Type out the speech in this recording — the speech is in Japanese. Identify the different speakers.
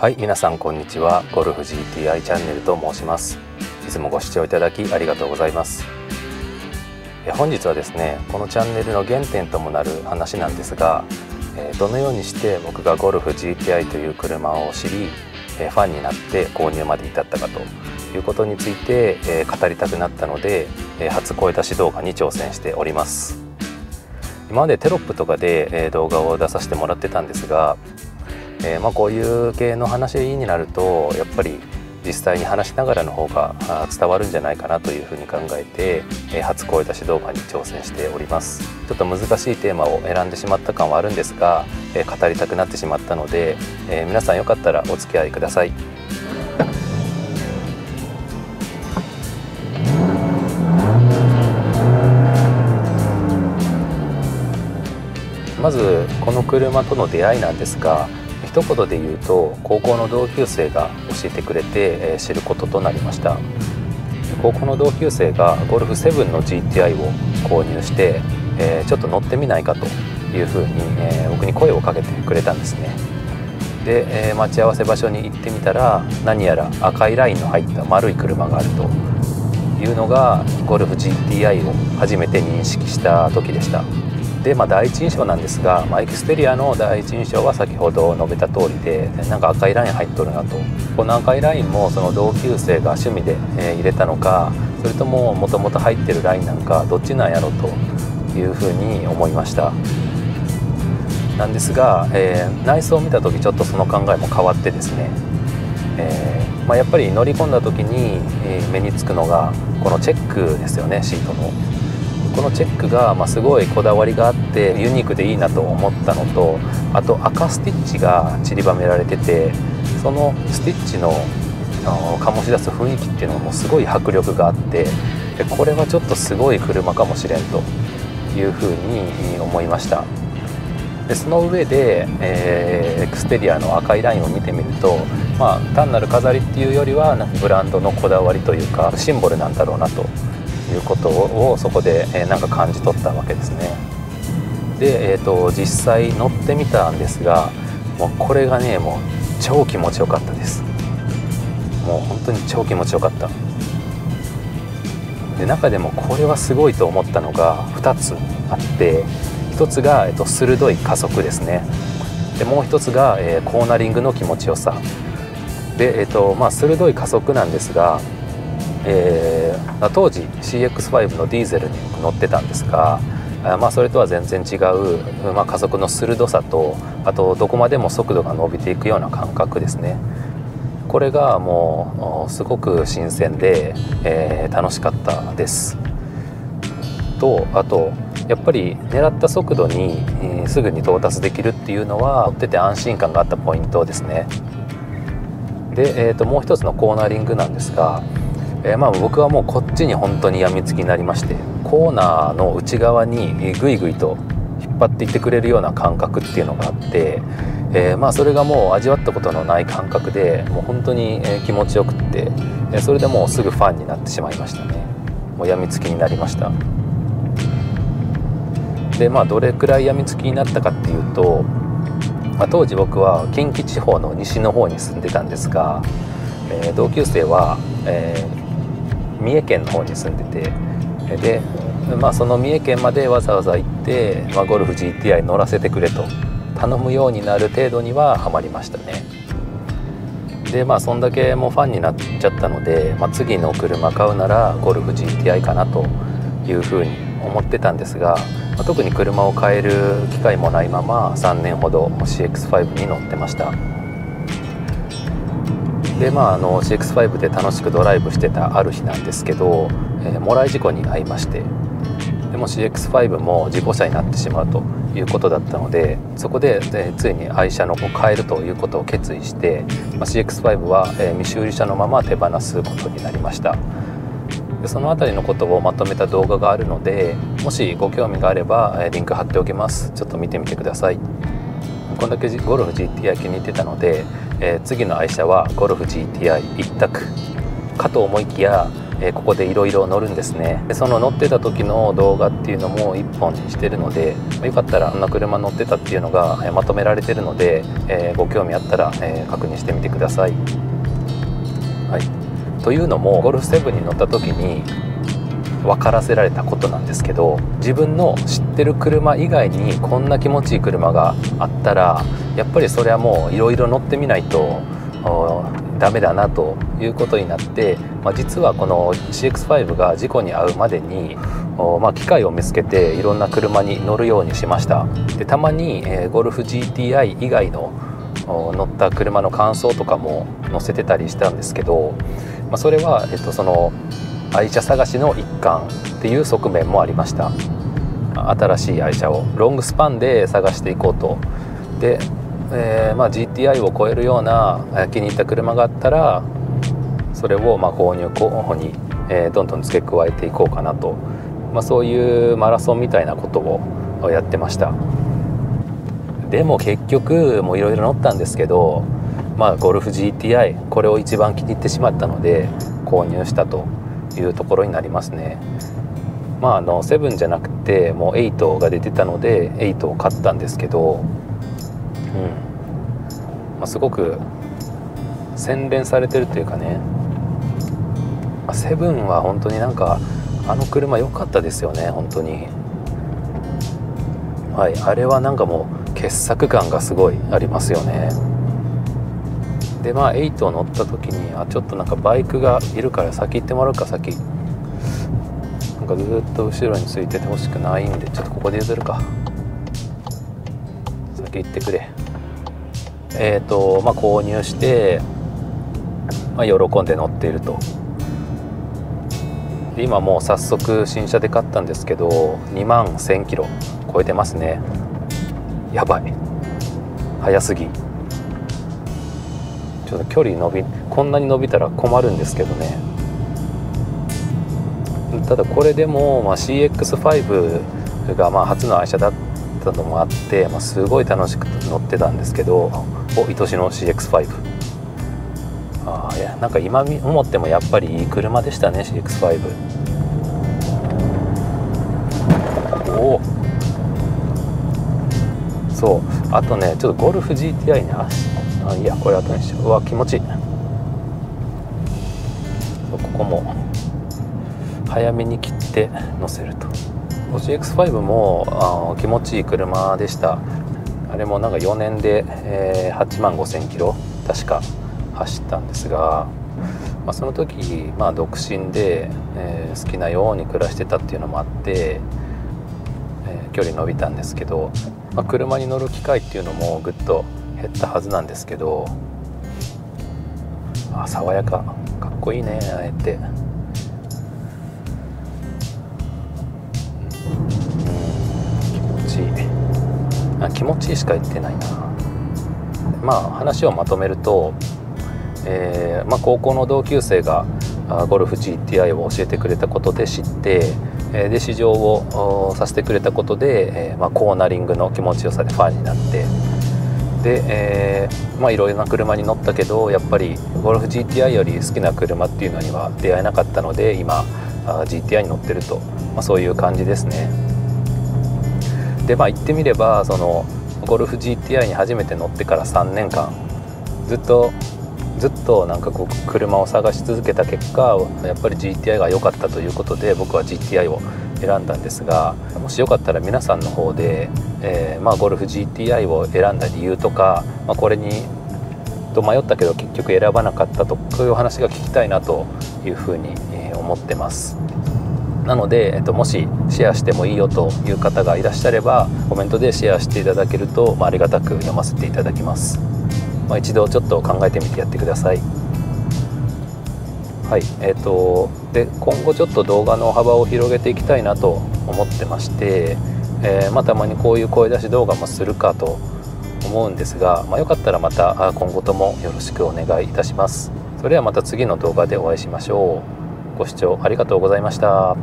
Speaker 1: はい皆さんこんにちは。ゴルフ GTI チャンネルと申します。いつもご視聴いただきありがとうございます。本日はですねこのチャンネルの原点ともなる話なんですがどのようにして僕がゴルフ GTI という車を知りファンになって購入まで至ったかということについて語りたくなったので初声出し動画に挑戦しております。今までテロップとかで動画を出させてもらってたんですが、えまあ、こういう系の話になるとやっぱり実際に話しながらの方が伝わるんじゃないかなというふうに考えて、え初声出し動画に挑戦しております。ちょっと難しいテーマを選んでしまった感はあるんですが、え語りたくなってしまったので、え皆さんよかったらお付き合いください。まずこの車との出会いなんですが一言で言うと高校の同級生が教えてくれて知ることとなりました。高校の同級生がゴルフ7の GTI を購入して、えちょっと乗ってみないかというふうに、え僕に声をかけてくれたんですね。で、え待ち合わせ場所に行ってみたら何やら赤いラインの入った丸い車があるというのがゴルフ GTI を初めて認識した時でした。で、まあ、第一印象なんですが、まあ、エクステリアの第一印象は先ほど述べた通りでなんか赤いライン入っとるなとこの赤いラインもその同級生が趣味で、え入れたのかそれとももともと入ってるラインなんかどっちなんやろというふうに思いましたなんですが、えー、内装を見た時ちょっとその考えも変わってですね、えー、まあ、やっぱり乗り込んだ時に目につくのがこのチェックですよねシートの。このチェックが、ますごいこだわりがあってユニークでいいなと思ったのとあと赤スティッチが散りばめられててそのスティッチの醸し出す雰囲気っていうのもすごい迫力があってでこれはちょっとすごい車かもしれんというふうに思いました。でその上で、えー、エクステリアの赤いラインを見てみると、まあ、単なる飾りっていうよりはブランドのこだわりというかシンボルなんだろうなということをそこで、えなんか感じ取ったわけですね。で、えーと、実際乗ってみたんですがもうこれがねもう超気持ちよかったです。もう本当に超気持ちよかった。で中でもこれはすごいと思ったのが2つあって1つが、えーと、鋭い加速ですね。でもう1つが、えー、コーナリングの気持ちよさ。で、えーとまあ、鋭い加速なんですがえー、当時 CX5 のディーゼルに乗ってたんですが、まあ、それとは全然違う、まあ、加速の鋭さとあとどこまでも速度が伸びていくような感覚ですね。これがもうすごく新鮮で、えー、楽しかったです。とあとやっぱり狙った速度に、すぐに到達できるっていうのは乗ってて安心感があったポイントですね。で、えーともう一つのコーナリングなんですがえー、まあ僕はもうこっちに本当にやみつきになりましてコーナーの内側にぐいぐいと引っ張っていってくれるような感覚っていうのがあって、えー、まあそれがもう味わったことのない感覚でもう本当に気持ちよくってそれでもうすぐファンになってしまいましたね。もうやみつきになりました。でまあどれくらいやみつきになったかっていうと、まあ、当時僕は近畿地方の西の方に住んでたんですが、えー、同級生は、えー三重県の方に住んでてで、まあ、その三重県までわざわざ行って、まあ、ゴルフ GTI 乗らせてくれと頼むようになる程度にはハマりましたね。でまあそんだけもうファンになっちゃったので、まあ、次の車買うならゴルフ GTI かなというふうに思ってたんですが、まあ、特に車を変える機会もないまま3年ほど CX5 に乗ってました。でまああの CX5 で楽しくドライブしてたある日なんですけど、えー、もらい事故に遭いましてでも CX5 も事故車になってしまうということだったのでそこで、え、ついに愛車の子を変えるということを決意して、まあ、CX5 は、えー、未修理車のまま手放すことになりました。でその辺りのことをまとめた動画があるのでもしご興味があれば、えリンク貼っておきます。ちょっと見てみてください。こんだけゴルフ GTI 気に入ってたので、えー、次の愛車はゴルフ GTI 一択かと思いきやえここでいろいろ乗るんですねでその乗ってた時の動画っていうのも1本にしてるのでよかったらあんな車乗ってたっていうのがまとめられてるので、えご興味あったら、え確認してみてください。はい、というのもゴルフ7に乗った時に分からせられたことなんですけど自分の知ってる車以外にこんな気持ちいい車があったらやっぱりそれはもういろいろ乗ってみないとダメだなということになって、まあ、実はこの CX5 が事故に遭うまでに、まあ、機会を見つけていろんな車に乗るようにしました。でたまに、えー、ゴルフ GTI 以外の乗った車の感想とかも載せてたりしたんですけど、まあ、それは、えっと、その愛車探しの一環っていう側面もありました。新しい愛車をロングスパンで探していこうと。で、えー、まあ、GTI を超えるような気に入った車があったらそれをま購入候補に、え、どんどん付け加えていこうかなと、まあ、そういうマラソンみたいなことをやってました。でも結局もういろいろ乗ったんですけどまあゴルフ GTI これを一番気に入ってしまったので購入したと。いうところになりますね。まあ、あの7じゃなくてもう8が出てたので8を買ったんですけど、うん。まあ、すごく洗練されてるというかね、まあ、7は本当になんかあの車良かったですよね本当に。はいあれはなんかもう傑作感がすごいありますよね。でまあ8を乗った時にあちょっとなんかバイクがいるから先行ってもらうか先。なんかずっと後ろについててほしくないんでちょっとここで譲るか。先行ってくれ。えっ、ー、とまあ購入して、まあ、喜んで乗っていると。今もう早速新車で買ったんですけど2万1000キロ超えてますね。やばい。早すぎ。ちょっと距離伸びこんなに伸びたら困るんですけどね。ただこれでも、まあ、CX5 がまあ初の愛車だったのもあって、まあ、すごい楽しく乗ってたんですけどお愛しの CX5 あいやなんか今思ってもやっぱりいい車でしたね CX5 おおそう。あとねちょっとゴルフ GTI にあいやこれ後にしようわ気持ちいい。ここも早めに切って乗せると。CX5 もあ気持ちいい車でした。あれもなんか4年で、えー、8万5000キロ確か走ったんですが、まあ、その時、まあ、独身で、えー、好きなように暮らしてたっていうのもあって、えー、距離伸びたんですけど、まあ、車に乗る機会っていうのもぐっと減ったはずなんですけどあ爽やか。かっこいいねあえて。うん。気持ちいい。あ気持ちいいしか言ってないな。まあ話をまとめると、えーまあ、高校の同級生がゴルフ GTI を教えてくれたことで知ってで試乗をさせてくれたことで、えーまあ、コーナリングの気持ちよさでファンになってで、えー、まあいろいろな車に乗ったけどやっぱりゴルフ GTI より好きな車っていうのには出会えなかったので今 GTI に乗ってると、まあ、そういう感じですね。でまあ言ってみればそのゴルフ GTI に初めて乗ってから3年間ずっとずっとなんかこう車を探し続けた結果やっぱり GTI が良かったということで僕は GTI を選んだんですがもしよかったら皆さんの方で、えー、まあ、ゴルフ GTI を選んだ理由とか、まあ、これにと迷ったけど結局選ばなかったとこういうお話が聞きたいなというふうに思ってます。なので、えっと、もしシェアしてもいいよという方がいらっしゃればコメントでシェアしていただけると、まあ、ありがたく読ませていただきます、まあ、一度ちょっと考えてみてやってください。はいえーと、で今後ちょっと動画の幅を広げていきたいなと思ってまして、えー、まあ、たまにこういう声出し動画もするかと思うんですが、まあ、よかったらまた今後ともよろしくお願いいたします。それではまた次の動画でお会いしましょう。ご視聴ありがとうございました。